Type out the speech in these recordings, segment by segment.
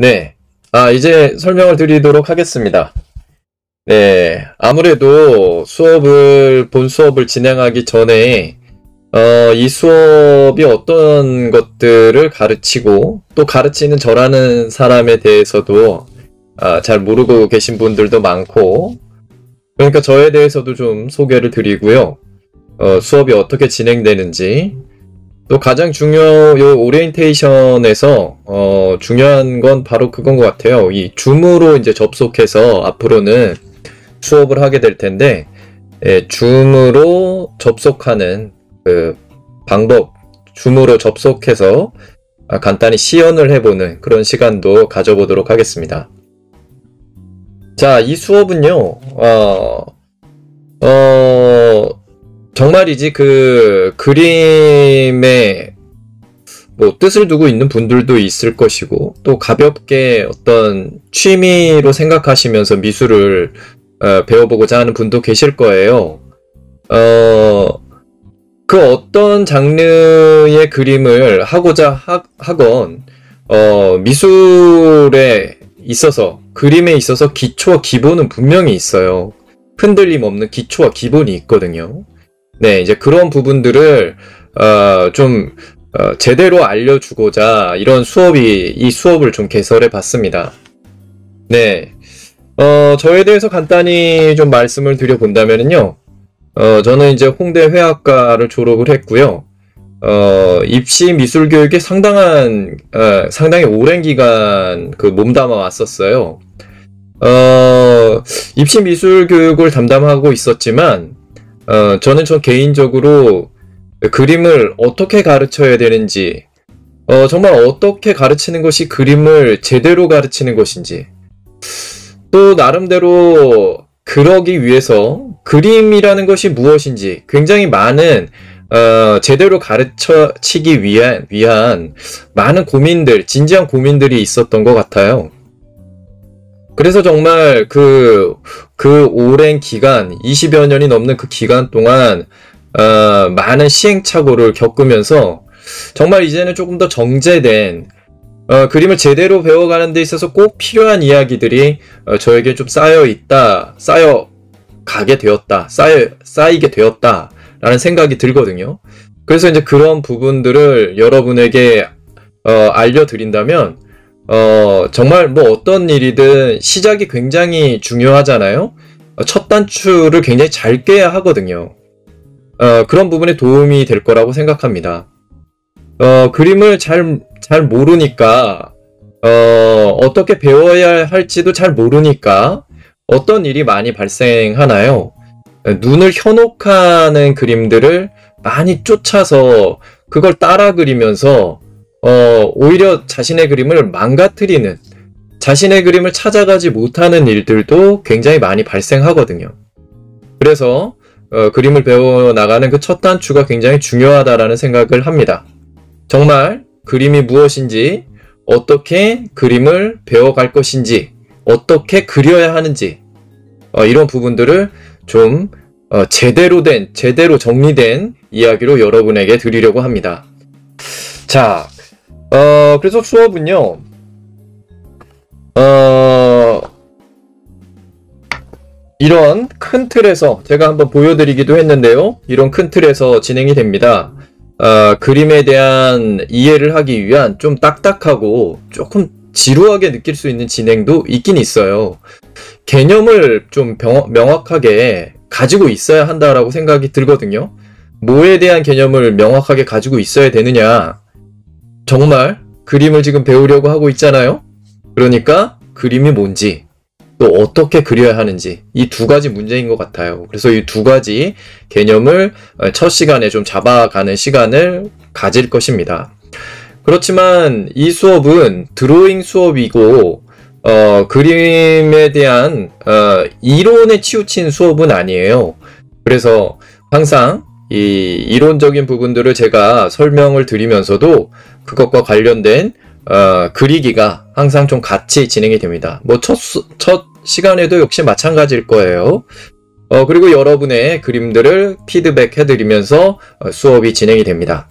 네. 아, 이제 설명을 드리도록 하겠습니다. 네. 아무래도 수업을, 본 수업을 진행하기 전에, 어, 이 수업이 어떤 것들을 가르치고, 또 가르치는 저라는 사람에 대해서도, 아, 잘 모르고 계신 분들도 많고, 그러니까 저에 대해서도 좀 소개를 드리고요. 어, 수업이 어떻게 진행되는지, 또 가장 중요, 요 오리엔테이션에서, 어, 중요한 건 바로 그건 것 같아요. 이 줌으로 이제 접속해서 앞으로는 수업을 하게 될 텐데, 예, 줌으로 접속하는 그 방법, 줌으로 접속해서 아, 간단히 시연을 해보는 그런 시간도 가져보도록 하겠습니다. 자, 이 수업은요, 어, 어, 정말이지 그 그림에 뭐 뜻을 두고 있는 분들도 있을 것이고 또 가볍게 어떤 취미로 생각하시면서 미술을 어, 배워보고자 하는 분도 계실 거예요. 어, 그 어떤 장르의 그림을 하고자 하, 하건 어, 미술에 있어서 그림에 있어서 기초와 기본은 분명히 있어요. 흔들림 없는 기초와 기본이 있거든요. 네, 이제 그런 부분들을 어, 좀 어, 제대로 알려주고자 이런 수업이 이 수업을 좀 개설해 봤습니다. 네, 어, 저에 대해서 간단히 좀 말씀을 드려본다면요. 어, 저는 이제 홍대 회화과를 졸업을 했고요. 어, 입시 미술 교육에 상당한, 어, 상당히 오랜 기간 그 몸담아 왔었어요. 어, 입시 미술 교육을 담당하고 있었지만, 어, 저는 저 개인적으로 그림을 어떻게 가르쳐야 되는지, 어, 정말 어떻게 가르치는 것이 그림을 제대로 가르치는 것인지, 또 나름대로 그러기 위해서 그림이라는 것이 무엇인지 굉장히 많은 어, 제대로 가르쳐치기 위한, 위한 많은 고민들, 진지한 고민들이 있었던 것 같아요. 그래서 정말 그, 그 오랜 기간, 20여 년이 넘는 그 기간 동안, 어, 많은 시행착오를 겪으면서 정말 이제는 조금 더 정제된, 어, 그림을 제대로 배워가는 데 있어서 꼭 필요한 이야기들이 어, 저에게 좀 쌓여 있다, 쌓여 가게 되었다, 쌓여, 쌓이게 되었다, 라는 생각이 들거든요. 그래서 이제 그런 부분들을 여러분에게 어, 알려드린다면 어, 정말 뭐 어떤 일이든 시작이 굉장히 중요하잖아요. 어, 첫 단추를 굉장히 잘 깨야 하거든요. 어, 그런 부분에 도움이 될 거라고 생각합니다. 어, 그림을 잘, 잘 모르니까, 어, 어떻게 배워야 할지도 잘 모르니까, 어떤 일이 많이 발생하나요? 눈을 현혹하는 그림들을 많이 쫓아서 그걸 따라 그리면서 어, 오히려 자신의 그림을 망가뜨리는 자신의 그림을 찾아가지 못하는 일들도 굉장히 많이 발생하거든요. 그래서 어, 그림을 배워 나가는 그 첫 단추가 굉장히 중요하다라는 생각을 합니다. 정말 그림이 무엇인지, 어떻게 그림을 배워갈 것인지, 어떻게 그려야 하는지, 어, 이런 부분들을 좀 어, 제대로 된, 제대로 정리된 이야기로 여러분에게 드리려고 합니다. 자, 어, 그래서 수업은요, 어, 이런 큰 틀에서 제가 한번 보여드리기도 했는데요. 이런 큰 틀에서 진행이 됩니다. 어, 그림에 대한 이해를 하기 위한 좀 딱딱하고 조금 지루하게 느낄 수 있는 진행도 있긴 있어요. 개념을 좀 병, 명확하게 가지고 있어야 한다라고 생각이 들거든요. 뭐에 대한 개념을 명확하게 가지고 있어야 되느냐. 정말 그림을 지금 배우려고 하고 있잖아요. 그러니까 그림이 뭔지, 또 어떻게 그려야 하는지 이 두 가지 문제인 것 같아요. 그래서 이 두 가지 개념을 첫 시간에 좀 잡아가는 시간을 가질 것입니다. 그렇지만 이 수업은 드로잉 수업이고 어, 그림에 대한 어, 이론에 치우친 수업은 아니에요. 그래서 항상 이 이론적인 부분들을 제가 설명을 드리면서도 그것과 관련된 어, 그리기가 항상 좀 같이 진행이 됩니다. 뭐첫 첫 시간에도 역시 마찬가지일 거예요. 어, 그리고 여러분의 그림들을 피드백 해드리면서 어, 수업이 진행이 됩니다.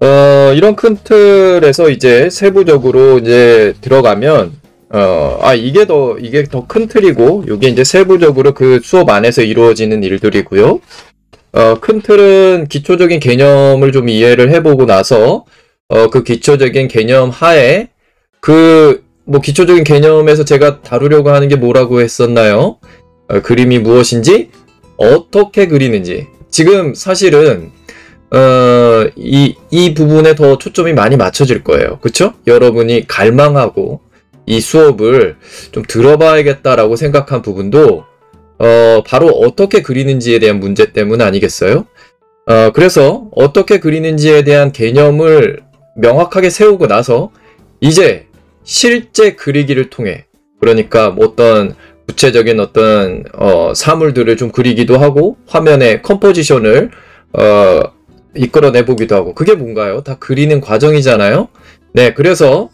어, 이런 큰 틀에서 이제 세부적으로 이제 들어가면 어, 아 이게 더 이게 더 큰 틀이고 이게 이제 세부적으로 그 수업 안에서 이루어지는 일들이고요. 어, 큰 틀은 기초적인 개념을 좀 이해를 해보고 나서 어, 그 기초적인 개념 하에 그 뭐 기초적인 개념에서 제가 다루려고 하는 게 뭐라고 했었나요? 어, 그림이 무엇인지 어떻게 그리는지 지금 사실은 어, 이, 이 부분에 더 초점이 많이 맞춰질 거예요. 그쵸? 여러분이 갈망하고 이 수업을 좀 들어봐야겠다라고 생각한 부분도 어, 바로 어떻게 그리는지에 대한 문제 때문 아니겠어요? 어, 그래서 어떻게 그리는지에 대한 개념을 명확하게 세우고 나서 이제 실제 그리기를 통해 그러니까 뭐 어떤 구체적인 어떤 어, 사물들을 좀 그리기도 하고 화면에 컴포지션을 어, 이끌어내 보기도 하고 그게 뭔가요? 다 그리는 과정이잖아요. 네, 그래서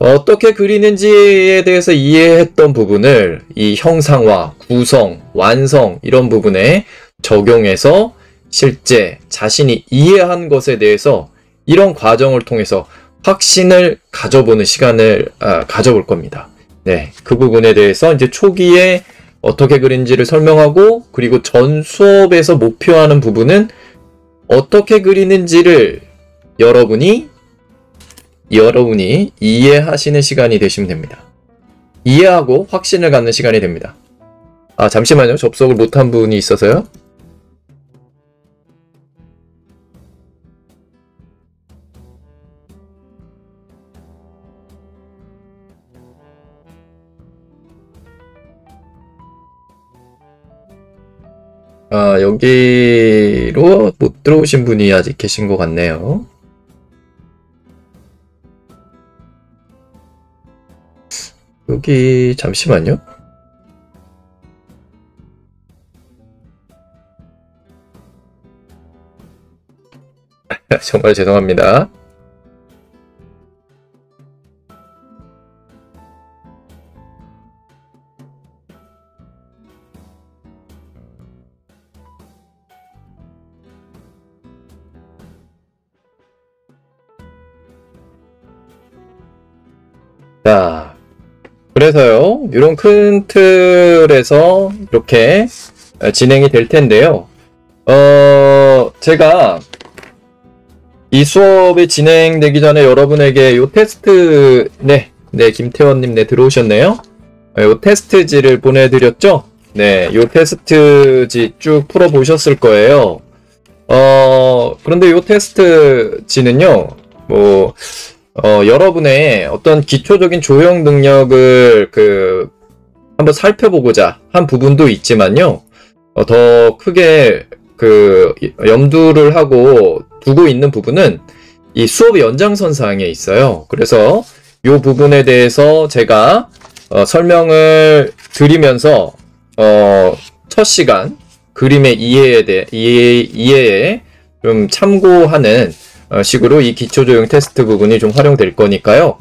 어떻게 그리는지에 대해서 이해했던 부분을 이 형상화, 구성, 완성 이런 부분에 적용해서 실제 자신이 이해한 것에 대해서 이런 과정을 통해서 확신을 가져보는 시간을 아, 가져볼 겁니다. 네, 그 부분에 대해서 이제 초기에 어떻게 그린지를 설명하고 그리고 전 수업에서 목표하는 부분은 어떻게 그리는지를 여러분이 여러분이 이해하시는 시간이 되시면 됩니다. 이해하고 확신을 갖는 시간이 됩니다. 아, 잠시만요. 접속을 못한 분이 있어서요. 아, 여기로 못 들어오신 분이 아직 계신 것 같네요. 여기 잠시만요. 정말 죄송합니다. 자, 그래서요, 이런 큰 틀에서 이렇게 진행이 될 텐데요. 어, 제가 이 수업이 진행되기 전에 여러분에게 요 테스트, 네, 네, 김태원님, 네, 들어오셨네요. 네, 요 테스트지를 보내드렸죠? 네, 요 테스트지 쭉 풀어보셨을 거예요. 어, 그런데 요 테스트지는요, 뭐, 어, 여러분의 어떤 기초적인 조형 능력을 그 한번 살펴보고자 한 부분도 있지만요. 어, 더 크게 그 염두를 하고 두고 있는 부분은 이 수업의 연장선상에 있어요. 그래서 이 부분에 대해서 제가 어, 설명을 드리면서 어, 첫 시간 그림의 이해에 대해 이해, 이해에 좀 참고하는 어, 식으로 이 기초조형 테스트 부분이 좀 활용될 거니까요.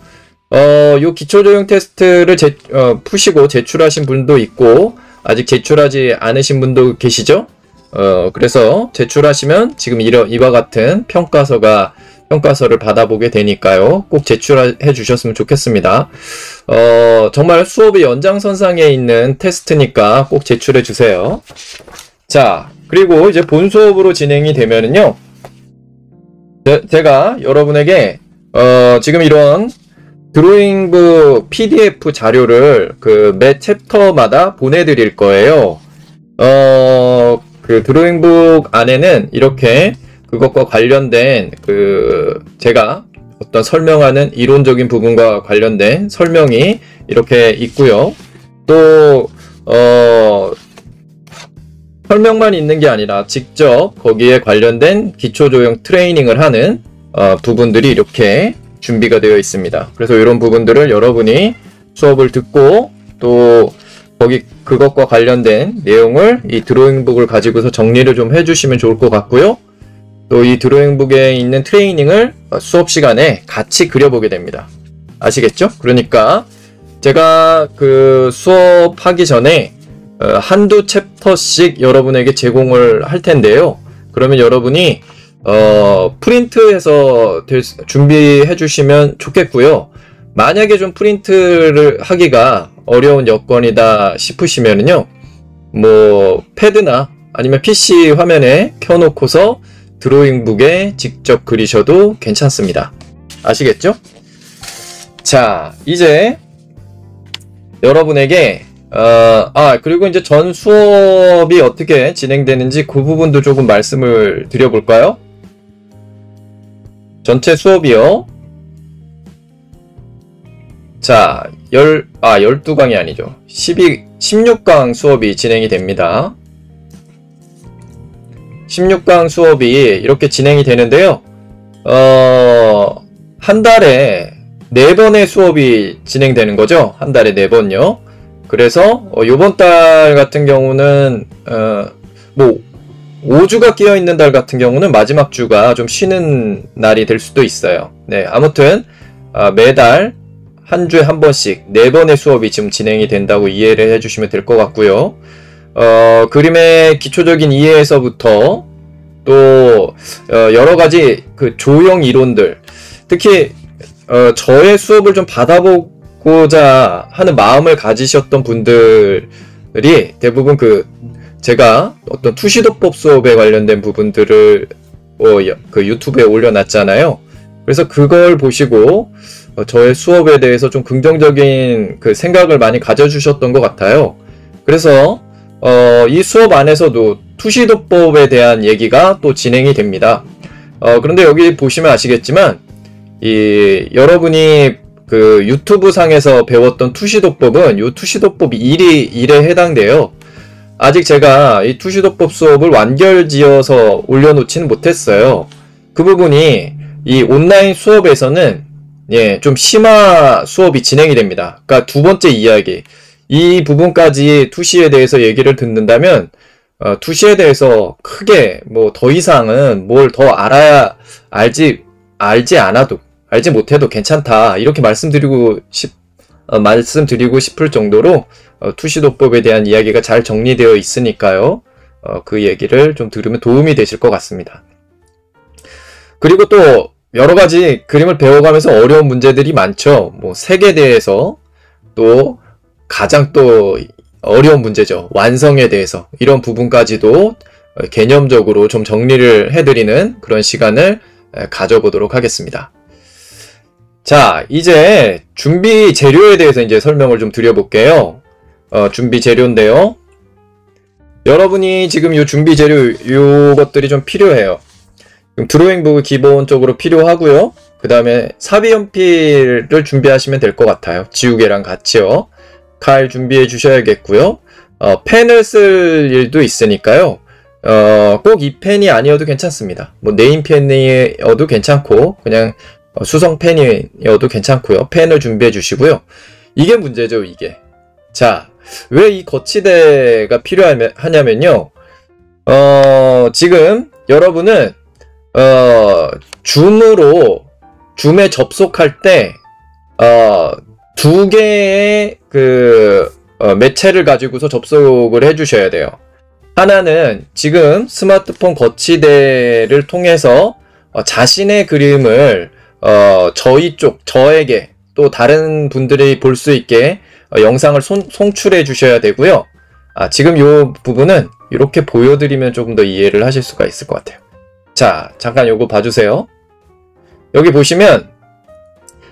어, 요 기초조형 테스트를 제, 어, 푸시고 제출하신 분도 있고, 아직 제출하지 않으신 분도 계시죠? 어, 그래서 제출하시면 지금 이러, 이와 같은 평가서가, 평가서를 받아보게 되니까요. 꼭 제출해 주셨으면 좋겠습니다. 어, 정말 수업의 연장선상에 있는 테스트니까 꼭 제출해 주세요. 자, 그리고 이제 본 수업으로 진행이 되면은요. 제, 가 여러분에게 어, 지금 이런 드로잉북 PDF 자료를 그 매 챕터마다 보내드릴 거예요. 어, 그 드로잉북 안에는 이렇게 그것과 관련된 그 제가 어떤 설명하는 이론적인 부분과 관련된 설명이 이렇게 있고요. 또, 어, 설명만 있는 게 아니라 직접 거기에 관련된 기초조형 트레이닝을 하는 어, 부분들이 이렇게 준비가 되어 있습니다. 그래서 이런 부분들을 여러분이 수업을 듣고 또 거기 그것과 관련된 내용을 이 드로잉북을 가지고서 정리를 좀 해주시면 좋을 것 같고요. 또 이 드로잉북에 있는 트레이닝을 수업 시간에 같이 그려보게 됩니다. 아시겠죠? 그러니까 제가 그 수업하기 전에 어, 한두 챕터씩 여러분에게 제공을 할 텐데요. 그러면 여러분이 어, 프린트해서 될, 준비해 주시면 좋겠고요. 만약에 좀 프린트를 하기가 어려운 여건이다 싶으시면은요, 뭐, 패드나 아니면 PC 화면에 켜놓고서 드로잉북에 직접 그리셔도 괜찮습니다. 아시겠죠? 자, 이제 여러분에게 어, 아, 그리고 이제 전 수업이 어떻게 진행되는지 그 부분도 조금 말씀을 드려볼까요? 전체 수업이요. 자, 열, 아, 12강이 아니죠. 12, 16강 수업이 진행이 됩니다. 16강 수업이 이렇게 진행이 되는데요. 어, 한 달에 4번의 수업이 진행되는 거죠. 한 달에 4번요. 그래서 어, 요번 달 같은 경우는 어, 뭐 5주가 끼어 있는 달 같은 경우는 마지막 주가 좀 쉬는 날이 될 수도 있어요. 네, 아무튼 아, 매달 한 주에 한 번씩 네 번의 수업이 지금 진행이 된다고 이해를 해주시면 될 것 같고요. 어, 그림의 기초적인 이해에서부터 또 어, 여러 가지 그 조형 이론들, 특히 어, 저의 수업을 좀 받아보 고 고자 하는 마음을 가지셨던 분들이 대부분 그 제가 어떤 투시도법 수업에 관련된 부분들을 어, 그 유튜브에 올려놨잖아요. 그래서 그걸 보시고 어, 저의 수업에 대해서 좀 긍정적인 그 생각을 많이 가져주셨던 것 같아요. 그래서 어, 이 수업 안에서도 투시도법에 대한 얘기가 또 진행이 됩니다. 어, 그런데 여기 보시면 아시겠지만 이 여러분이 그 유튜브 상에서 배웠던 투시도법은 이 투시도법 1이 1에 해당돼요. 아직 제가 이 투시도법 수업을 완결지어서 올려놓지는 못했어요. 그 부분이 이 온라인 수업에서는 예, 좀 심화 수업이 진행이 됩니다. 그러니까 두 번째 이야기. 이 부분까지 투시에 대해서 얘기를 듣는다면 어, 투시에 대해서 크게 뭐 더 이상은 뭘 더 알아야 알지 알지 않아도 알지 못해도 괜찮다. 이렇게 말씀드리고 싶, 어, 말씀드리고 싶을 정도로 어, 투시도법에 대한 이야기가 잘 정리되어 있으니까요. 어, 그 얘기를 좀 들으면 도움이 되실 것 같습니다. 그리고 또 여러 가지 그림을 배워가면서 어려운 문제들이 많죠. 뭐 색에 대해서 또 가장 또 어려운 문제죠. 완성에 대해서 이런 부분까지도 어, 개념적으로 좀 정리를 해드리는 그런 시간을 가져보도록 하겠습니다. 자, 이제 준비 재료에 대해서 이제 설명을 좀 드려볼게요. 어, 준비 재료인데요. 여러분이 지금 이 준비 재료, 요것들이 좀 필요해요. 드로잉북 기본적으로 필요하고요. 그 다음에 사비연필을 준비하시면 될 것 같아요. 지우개랑 같이요. 칼 준비해 주셔야겠고요. 어, 펜을 쓸 일도 있으니까요. 어, 꼭 이 펜이 아니어도 괜찮습니다. 뭐 네임펜이어도 괜찮고 그냥 어, 수성 펜이어도 괜찮고요. 펜을 준비해 주시고요. 이게 문제죠, 이게. 자, 왜 이 거치대가 필요하냐면요. 어, 지금 여러분은 어, 줌으로 줌에 접속할 때 어, 두 개의 그 어, 매체를 가지고서 접속을 해 주셔야 돼요. 하나는 지금 스마트폰 거치대를 통해서 어, 자신의 그림을 어, 저희 쪽, 저에게 또 다른 분들이 볼 수 있게 어, 영상을 손, 송출해 주셔야 되고요. 아, 지금 이 부분은 이렇게 보여드리면 조금 더 이해를 하실 수가 있을 것 같아요. 자, 잠깐 요거 봐주세요. 여기 보시면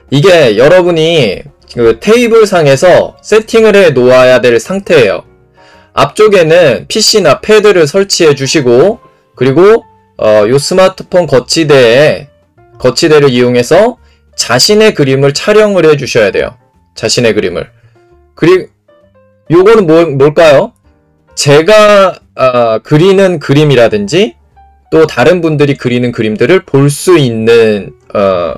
이게 여러분이 그 테이블 상에서 세팅을 해 놓아야 될 상태예요. 앞쪽에는 PC나 패드를 설치해 주시고 그리고 어, 요 스마트폰 거치대에 거치대를 이용해서 자신의 그림을 촬영을 해 주셔야 돼요. 자신의 그림을. 그리 요거는 뭐, 뭘까요? 제가 어, 그리는 그림이라든지 또 다른 분들이 그리는 그림들을 볼 수 있는 어,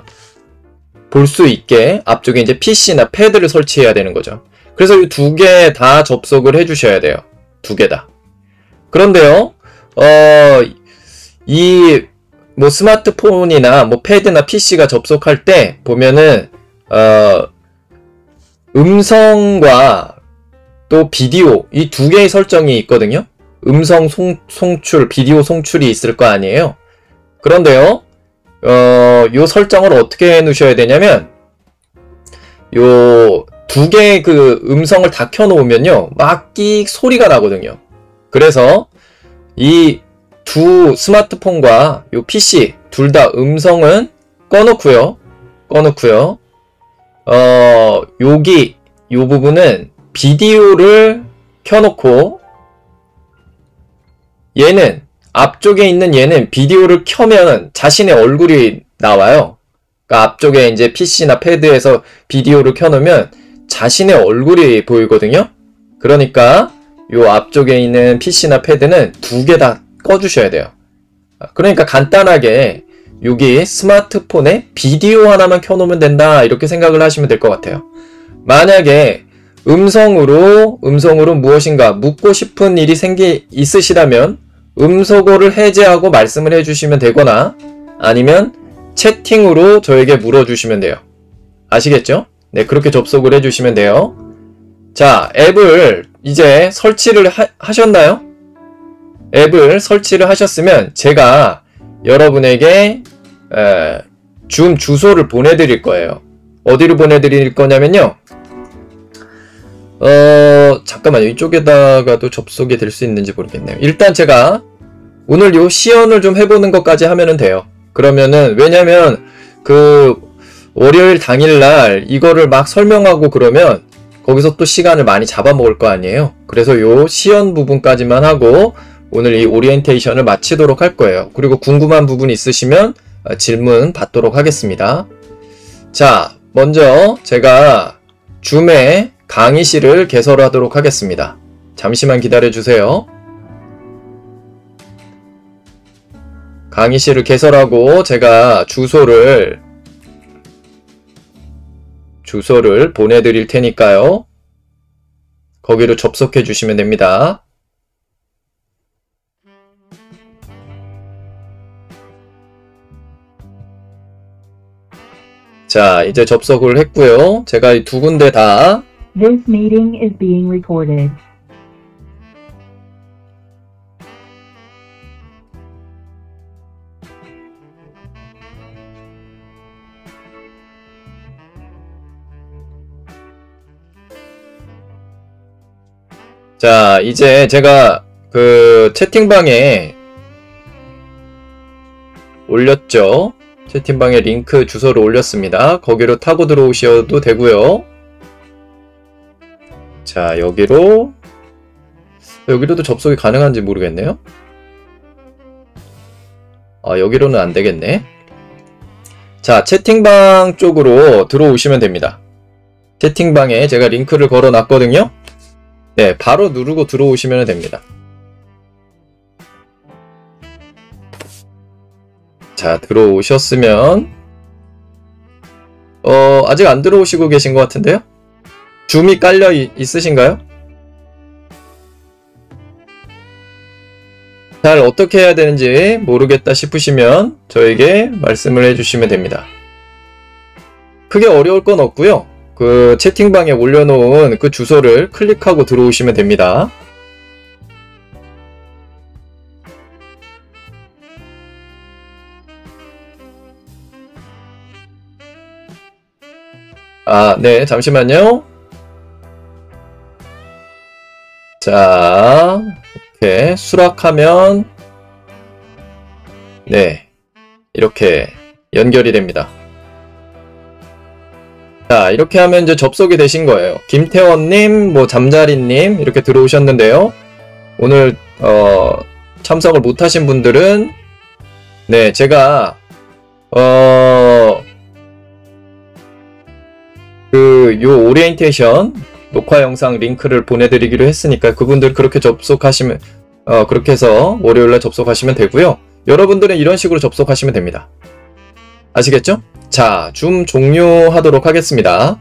볼 수 있게 앞쪽에 이제 PC나 패드를 설치해야 되는 거죠. 그래서 이 두 개 다 접속을 해 주셔야 돼요. 두 개 다. 그런데요, 어, 이 뭐 스마트폰이나 뭐 패드나 PC가 접속할 때 보면은 어 음성과 또 비디오 이 두 개의 설정이 있거든요. 음성 송, 송출, 비디오 송출이 있을 거 아니에요. 그런데요, 어, 요 설정을 어떻게 해 놓으셔야 되냐면, 요 두 개의 그 음성을 다 켜 놓으면요, 막 끽 소리가 나거든요. 그래서 이 두 스마트폰과 요 PC 둘 다 음성은 꺼놓고요. 꺼놓고요. 어, 여기 요 부분은 비디오를 켜놓고 얘는 앞쪽에 있는 얘는 비디오를 켜면 자신의 얼굴이 나와요. 그러니까 앞쪽에 이제 PC나 패드에서 비디오를 켜놓으면 자신의 얼굴이 보이거든요. 그러니까 요 앞쪽에 있는 PC나 패드는 두 개 다 꺼주셔야 돼요. 그러니까 간단하게 여기 스마트폰에 비디오 하나만 켜놓으면 된다 이렇게 생각을 하시면 될 것 같아요. 만약에 음성으로 음성으로 무엇인가 묻고 싶은 일이 생기 있으시다면 음소거를 해제하고 말씀을 해주시면 되거나 아니면 채팅으로 저에게 물어주시면 돼요. 아시겠죠? 네, 그렇게 접속을 해주시면 돼요. 자, 앱을 이제 설치를 하, 셨나요 앱을 설치를 하셨으면 제가 여러분에게 에, 줌 주소를 보내드릴 거예요. 어디로 보내드릴 거냐면요. 어, 잠깐만요. 이쪽에다가도 접속이 될 수 있는지 모르겠네요. 일단 제가 오늘 요 시연을 좀 해보는 것까지 하면은 돼요. 그러면은, 왜냐면, 그, 월요일 당일날 이거를 막 설명하고 그러면 거기서 또 시간을 많이 잡아먹을 거 아니에요. 그래서 요 시연 부분까지만 하고 오늘 이 오리엔테이션을 마치도록 할 거예요. 그리고 궁금한 부분 있으시면 질문 받도록 하겠습니다. 자, 먼저 제가 줌에 강의실을 개설하도록 하겠습니다. 잠시만 기다려 주세요. 강의실을 개설하고 제가 주소를 주소를 보내드릴 테니까요. 거기로 접속해 주시면 됩니다. 자, 이제 접속을 했고요. 제가 이 두 군데 다 This meeting is being recorded. 자, 이제 제가 그 채팅방에 올렸죠. 채팅방에 링크 주소를 올렸습니다. 거기로 타고 들어오셔도 되고요. 자, 여기로 여기로도 접속이 가능한지 모르겠네요. 아, 여기로는 안 되겠네. 자, 채팅방 쪽으로 들어오시면 됩니다. 채팅방에 제가 링크를 걸어 놨거든요. 네, 바로 누르고 들어오시면 됩니다. 자, 들어오셨으면 어, 아직 안 들어오시고 계신 것 같은데요? 줌이 깔려 있으신가요? 잘 어떻게 해야 되는지 모르겠다 싶으시면 저에게 말씀을 해주시면 됩니다. 크게 어려울 건 없고요. 그 채팅방에 올려놓은 그 주소를 클릭하고 들어오시면 됩니다. 아, 네, 잠시만요. 자, 이렇게 수락하면, 네, 이렇게 연결이 됩니다. 자, 이렇게 하면 이제 접속이 되신 거예요. 김태원님, 뭐 잠자리님 이렇게 들어오셨는데요. 오늘 어, 참석을 못하신 분들은 네, 제가 어, 그 요 오리엔테이션 녹화 영상 링크를 보내드리기로 했으니까 그분들 그렇게 접속하시면 어, 그렇게 해서 월요일날 접속하시면 되고요. 여러분들은 이런 식으로 접속하시면 됩니다. 아시겠죠? 자, 줌 종료하도록 하겠습니다.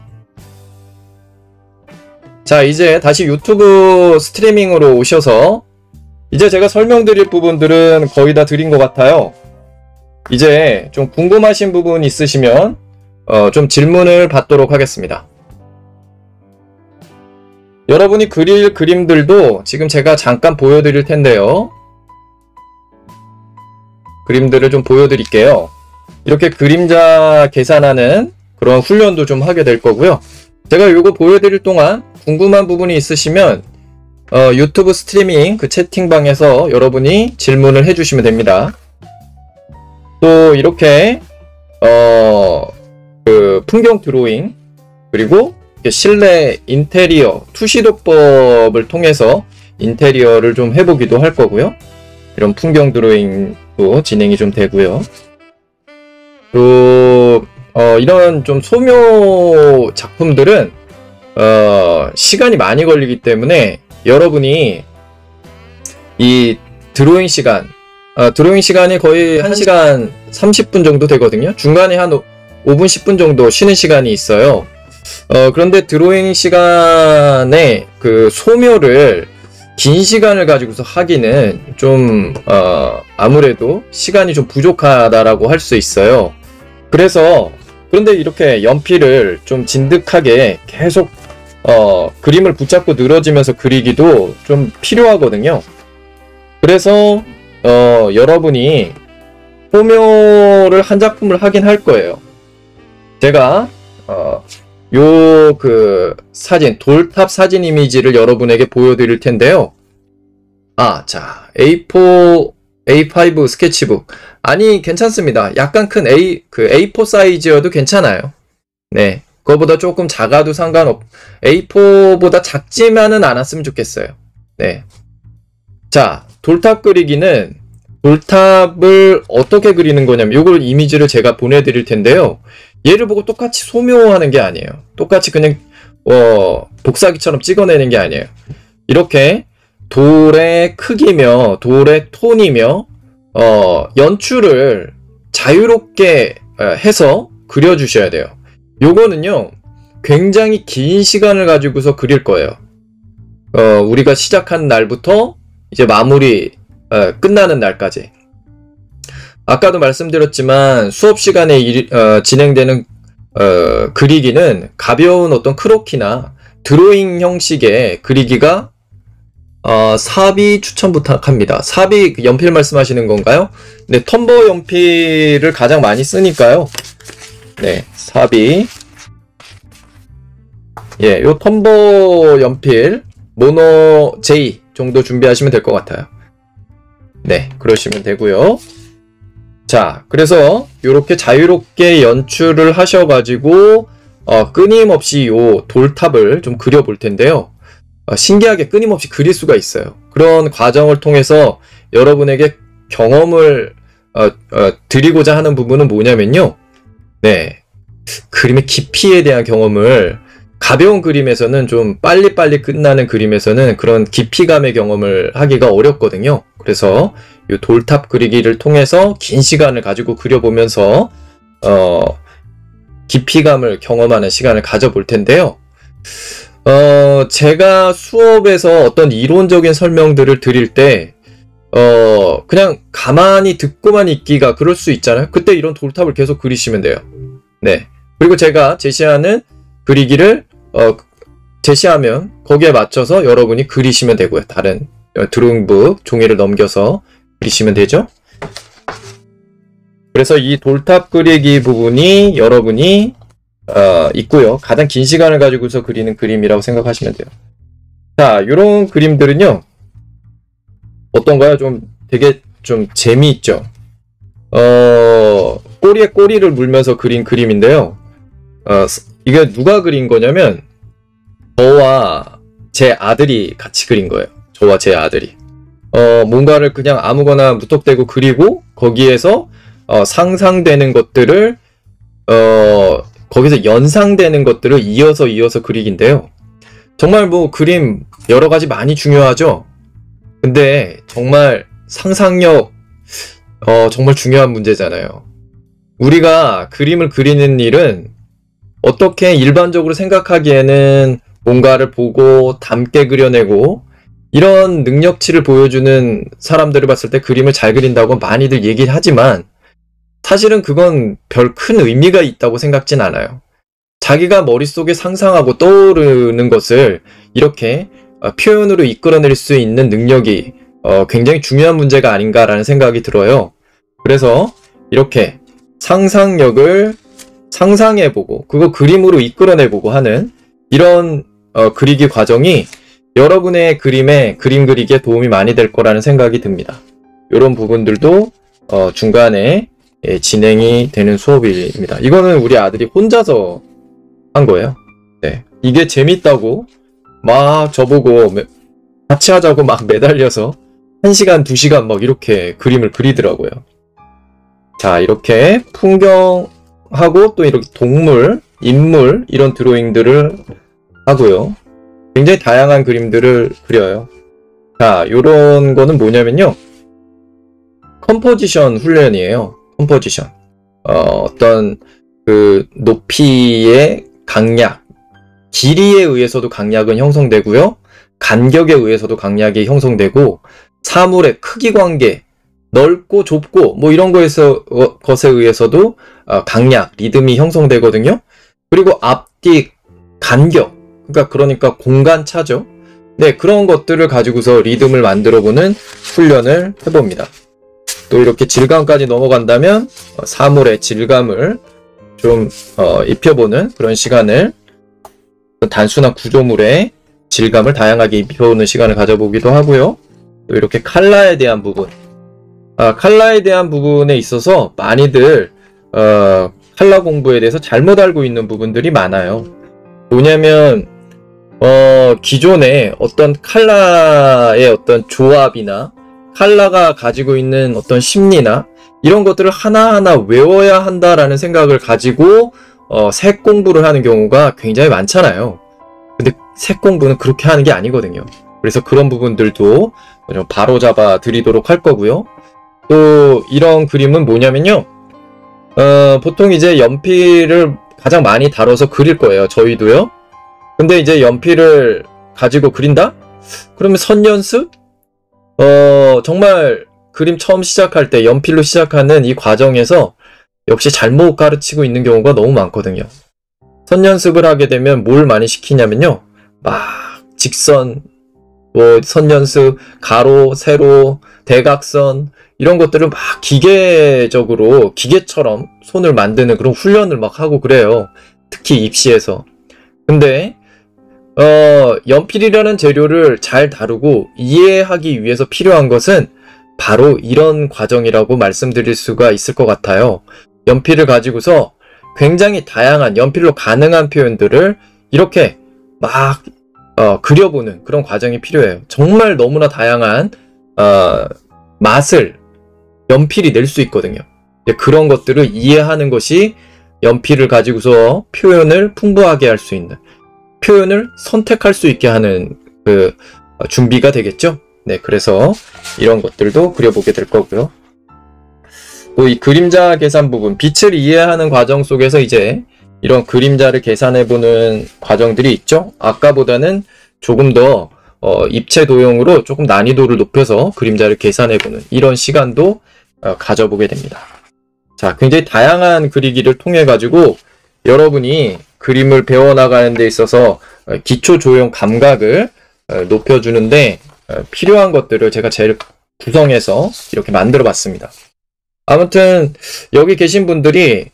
자, 이제 다시 유튜브 스트리밍으로 오셔서 이제 제가 설명드릴 부분들은 거의 다 드린 것 같아요. 이제 좀 궁금하신 부분 있으시면 어, 좀 질문을 받도록 하겠습니다. 여러분이 그릴 그림들도 지금 제가 잠깐 보여드릴 텐데요. 그림들을 좀 보여드릴게요. 이렇게 그림자 계산하는 그런 훈련도 좀 하게 될 거고요. 제가 이거 보여드릴 동안 궁금한 부분이 있으시면 어, 유튜브 스트리밍 그 채팅방에서 여러분이 질문을 해주시면 됩니다. 또 이렇게 어, 그 풍경 드로잉 그리고 실내 인테리어 투시도법을 통해서 인테리어를 좀 해보기도 할 거고요. 이런 풍경 드로잉도 진행이 좀 되고요. 또 어, 이런 좀 소묘 작품들은 어, 시간이 많이 걸리기 때문에 여러분이 이 드로잉 시간 어, 드로잉 시간이 거의 1시간 30분 정도 되거든요. 중간에 한 5분 10분 정도 쉬는 시간이 있어요. 어, 그런데 드로잉 시간에 그 소묘를 긴 시간을 가지고서 하기는 좀 어, 아무래도 시간이 좀 부족하다라고 할 수 있어요. 그래서 그런데 이렇게 연필을 좀 진득하게 계속 어, 그림을 붙잡고 늘어지면서 그리기도 좀 필요하거든요. 그래서 어, 여러분이 소묘를 한 작품을 하긴 할 거예요. 제가 어, 요 그 사진 돌탑 사진 이미지를 여러분에게 보여드릴 텐데요. 아, 자 A4 A5 스케치북 아니 괜찮습니다. 약간 큰 A 그 A4 사이즈여도 괜찮아요. 네, 그거보다 조금 작아도 상관없. A4보다 작지만은 않았으면 좋겠어요. 네. 자, 돌탑 그리기는 돌탑을 어떻게 그리는 거냐면 이걸 이미지를 제가 보내드릴 텐데요. 얘를 보고 똑같이 소묘하는 게 아니에요. 똑같이 그냥 어, 복사기처럼 찍어내는 게 아니에요. 이렇게 돌의 크기며 돌의 톤이며 어, 연출을 자유롭게 해서 그려주셔야 돼요. 요거는요, 굉장히 긴 시간을 가지고서 그릴 거예요. 어, 우리가 시작한 날부터 이제 마무리, 어, 끝나는 날까지. 아까도 말씀드렸지만 수업 시간에 일, 어, 진행되는 어, 그리기는 가벼운 어떤 크로키나 드로잉 형식의 그리기가 어, 사비 추천 부탁합니다. 사비 그 연필 말씀하시는 건가요? 네, 텀버 연필을 가장 많이 쓰니까요. 네, 사비. 예, 요 텀버 연필 모노 J 정도 준비하시면 될 것 같아요. 네, 그러시면 되고요. 자, 그래서 이렇게 자유롭게 연출을 하셔가지고 어, 끊임없이 요 돌탑을 좀 그려볼 텐데요. 어, 신기하게 끊임없이 그릴 수가 있어요. 그런 과정을 통해서 여러분에게 경험을 어, 어, 드리고자 하는 부분은 뭐냐면요. 네. 그림의 깊이에 대한 경험을 가벼운 그림에서는 좀 빨리빨리 끝나는 그림에서는 그런 깊이감의 경험을 하기가 어렵거든요. 그래서 이 돌탑 그리기를 통해서 긴 시간을 가지고 그려보면서 어, 깊이감을 경험하는 시간을 가져볼 텐데요. 어, 제가 수업에서 어떤 이론적인 설명들을 드릴 때, 어, 그냥 가만히 듣고만 있기가 그럴 수 있잖아요. 그때 이런 돌탑을 계속 그리시면 돼요. 네. 그리고 제가 제시하는 그리기를, 어, 제시하면 거기에 맞춰서 여러분이 그리시면 되고요. 다른 어, 드로잉북 종이를 넘겨서 그리시면 되죠. 그래서 이 돌탑 그리기 부분이 여러분이 어, 있고요. 가장 긴 시간을 가지고서 그리는 그림이라고 생각하시면 돼요. 자, 이런 그림들은요. 어떤가요? 좀 되게 좀 재미있죠. 어, 꼬리에 꼬리를 물면서 그린 그림인데요. 어, 이게 누가 그린 거냐면 저와 제 아들이 같이 그린 거예요. 저와 제 아들이. 어, 뭔가를 그냥 아무거나 무턱대고 그리고 거기에서 어, 상상되는 것들을 어, 거기서 연상되는 것들을 이어서 이어서 그리기인데요. 정말 뭐 그림 여러 가지 많이 중요하죠. 근데 정말 상상력 어, 정말 중요한 문제잖아요. 우리가 그림을 그리는 일은 어떻게 일반적으로 생각하기에는 뭔가를 보고 담게 그려내고 이런 능력치를 보여주는 사람들을 봤을 때 그림을 잘 그린다고 많이들 얘기를 하지만 사실은 그건 별 큰 의미가 있다고 생각진 않아요. 자기가 머릿속에 상상하고 떠오르는 것을 이렇게 어, 표현으로 이끌어낼 수 있는 능력이 어, 굉장히 중요한 문제가 아닌가라는 생각이 들어요. 그래서 이렇게 상상력을 상상해보고 그거 그림으로 이끌어내보고 하는 이런 어, 그리기 과정이 여러분의 그림에 그림 그리기에 도움이 많이 될 거라는 생각이 듭니다. 이런 부분들도 어, 중간에 예, 진행이 되는 수업입니다. 이거는 우리 아들이 혼자서 한 거예요. 네. 이게 재밌다고 막 저보고 매- 같이 하자고 막 매달려서 1시간, 2시간 막 이렇게 그림을 그리더라고요. 자, 이렇게 풍경하고 또 이렇게 동물, 인물 이런 드로잉들을 하고요. 굉장히 다양한 그림들을 그려요. 자, 요런 거는 뭐냐면요. composition 훈련이에요. composition. 어, 어떤 그 높이의 강약, 길이에 의해서도 강약은 형성되고요. 간격에 의해서도 강약이 형성되고 사물의 크기 관계, 넓고 좁고 뭐 이런 거에서 어, 것에 의해서도 어, 강약, 리듬이 형성되거든요. 그리고 앞뒤, 간격, 그러니까 그러니까 공간 차죠. 네, 그런 것들을 가지고서 리듬을 만들어 보는 훈련을 해 봅니다. 또 이렇게 질감까지 넘어간다면 어, 사물의 질감을 좀 어, 입혀보는 그런 시간을 단순한 구조물의 질감을 다양하게 입혀보는 시간을 가져보기도 하고요. 또 이렇게 칼라에 대한 부분, 아, 칼라에 대한 부분에 있어서 많이들 어, 칼라 공부에 대해서 잘못 알고 있는 부분들이 많아요. 뭐냐면 어, 기존에 어떤 칼라의 어떤 조합이나 칼라가 가지고 있는 어떤 심리나 이런 것들을 하나하나 외워야 한다라는 생각을 가지고 어, 색 공부를 하는 경우가 굉장히 많잖아요. 근데 색 공부는 그렇게 하는 게 아니거든요. 그래서 그런 부분들도 좀 바로 잡아 드리도록 할 거고요. 또 이런 그림은 뭐냐면요. 어, 보통 이제 연필을 가장 많이 다뤄서 그릴 거예요. 저희도요. 근데 이제 연필을 가지고 그린다? 그러면 선 연습? 어, 정말 그림 처음 시작할 때 연필로 시작하는 이 과정에서 역시 잘못 가르치고 있는 경우가 너무 많거든요. 선 연습을 하게 되면 뭘 많이 시키냐면요. 막 직선, 뭐 선 연습, 가로, 세로, 대각선 이런 것들을 막 기계적으로 기계처럼 손을 만드는 그런 훈련을 막 하고 그래요. 특히 입시에서. 근데 어, 연필이라는 재료를 잘 다루고 이해하기 위해서 필요한 것은 바로 이런 과정이라고 말씀드릴 수가 있을 것 같아요. 연필을 가지고서 굉장히 다양한 연필로 가능한 표현들을 이렇게 막 어, 그려보는 그런 과정이 필요해요. 정말 너무나 다양한 어, 맛을 연필이 낼 수 있거든요. 그런 것들을 이해하는 것이 연필을 가지고서 표현을 풍부하게 할 수 있는 표현을 선택할 수 있게 하는 그 어, 준비가 되겠죠. 네, 그래서 이런 것들도 그려보게 될 거고요. 또 이 그림자 계산 부분, 빛을 이해하는 과정 속에서 이제 이런 그림자를 계산해보는 과정들이 있죠. 아까보다는 조금 더 어, 입체 도형으로 조금 난이도를 높여서 그림자를 계산해보는 이런 시간도 어, 가져보게 됩니다. 자, 굉장히 다양한 그리기를 통해 가지고 여러분이 그림을 배워나가는 데 있어서 어, 기초 조형 감각을 어, 높여주는데 어, 필요한 것들을 제가 제일 구성해서 이렇게 만들어 봤습니다. 아무튼 여기 계신 분들이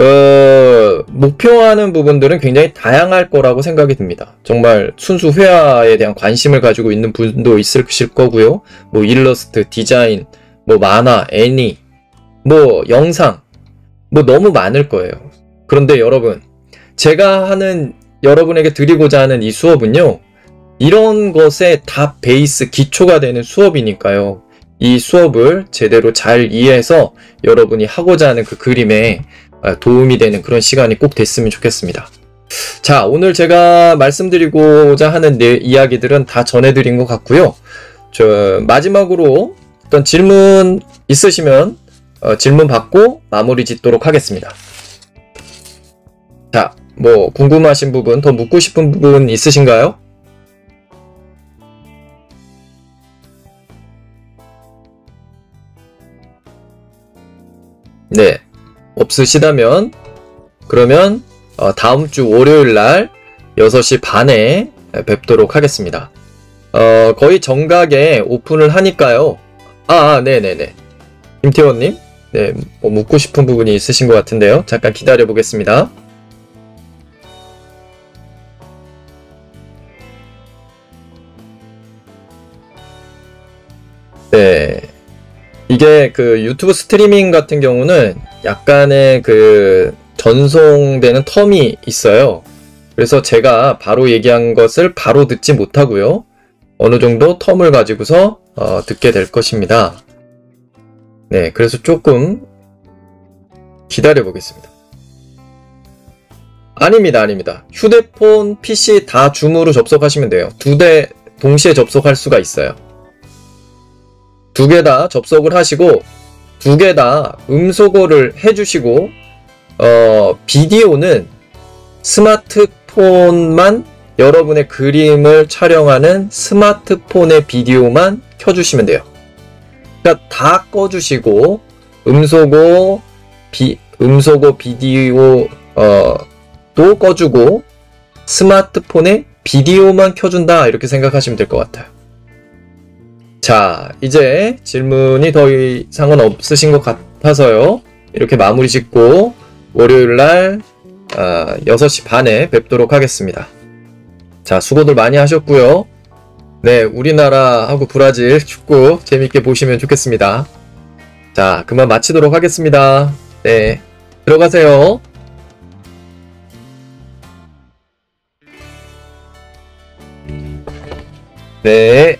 어, 목표하는 부분들은 굉장히 다양할 거라고 생각이 듭니다. 정말 순수 회화에 대한 관심을 가지고 있는 분도 있을 거고요. 뭐 일러스트, 디자인, 뭐 만화, 애니, 뭐 영상, 뭐 너무 많을 거예요. 그런데 여러분, 제가 하는 여러분에게 드리고자 하는 이 수업은요. 이런 것에 다 베이스 기초가 되는 수업이니까요. 이 수업을 제대로 잘 이해해서 여러분이 하고자 하는 그 그림에 아, 도움이 되는 그런 시간이 꼭 됐으면 좋겠습니다. 자, 오늘 제가 말씀드리고자 하는 내 이야기들은 다 전해드린 것 같고요. 저 마지막으로 어떤 질문 있으시면 어, 질문 받고 마무리 짓도록 하겠습니다. 자, 뭐 궁금하신 부분, 더 묻고 싶은 부분 있으신가요? 네, 없으시다면 그러면 어, 다음 주 월요일 날 6시 반에 뵙도록 하겠습니다. 어, 거의 정각에 오픈을 하니까요. 아, 아 네네네. 김태원님, 네, 뭐 묻고 싶은 부분이 있으신 것 같은데요. 잠깐 기다려 보겠습니다. 네. 이게 그 유튜브 스트리밍 같은 경우는 약간의 그 전송되는 텀이 있어요. 그래서 제가 바로 얘기한 것을 바로 듣지 못하고요. 어느 정도 텀을 가지고서 어, 듣게 될 것입니다. 네, 그래서 조금 기다려 보겠습니다. 아닙니다, 아닙니다. 휴대폰, PC 다 줌으로 접속하시면 돼요. 두 대 동시에 접속할 수가 있어요. 두 개 다 접속을 하시고 두 개 다 음소거를 해주시고 어, 비디오는 스마트폰만 여러분의 그림을 촬영하는 스마트폰의 비디오만 켜주시면 돼요. 그러니까 다 꺼주시고 음소거 비 음소거 비디오 어도 꺼주고 스마트폰에 비디오만 켜준다 이렇게 생각하시면 될 것 같아요. 자 이제 질문이 더 이상은 없으신 것 같아서요. 이렇게 마무리 짓고 월요일 날 아, 6시 반에 뵙도록 하겠습니다. 자 수고들 많이 하셨고요. 네, 우리나라하고 브라질 축구 재밌게 보시면 좋겠습니다. 자, 그만 마치도록 하겠습니다. 네, 들어가세요. 네.